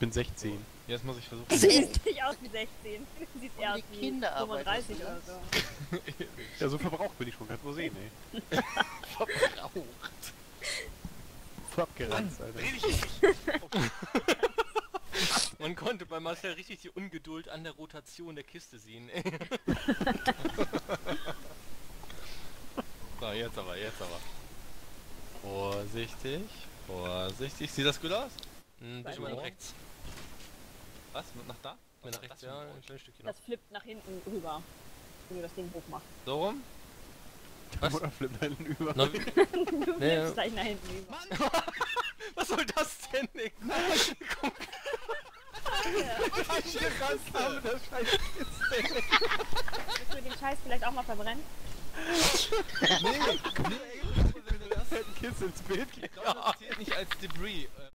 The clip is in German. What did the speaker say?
bin 16. Jetzt muss ich versuchen. Du siehst nicht aus wie 16. Du siehst eher die aus wie Kinderarbeit, 35 was oder so. Ja, so verbraucht bin ich schon, kannst du sehen, ey. Verbraucht. Voll abgeranzt, Alter. Dreh dich nicht. Man konnte bei Marcel richtig die Ungeduld an der Rotation der Kiste sehen. ey. so, jetzt aber, jetzt aber. Vorsichtig, vorsichtig. Sieht das gut aus? Ein bisschen rechts. Was? Nach da? Mehr nach rechts, ja, ein kleines Stückchen noch. Das flippt nach hinten rüber. Wenn du das Ding hoch machst. So rum? Was? Oder flippt da hinten über. Na, Du Nee, flippst gleich nach hinten rüber. was soll das denn, Nick? Guck, gerannt haben, das scheiß Kiste. Willst du den Scheiß vielleicht auch mal verbrennen? Nee, nee, ey, das hätte ein Kiss ins Bild ich glaube, das zählt nicht als Debris.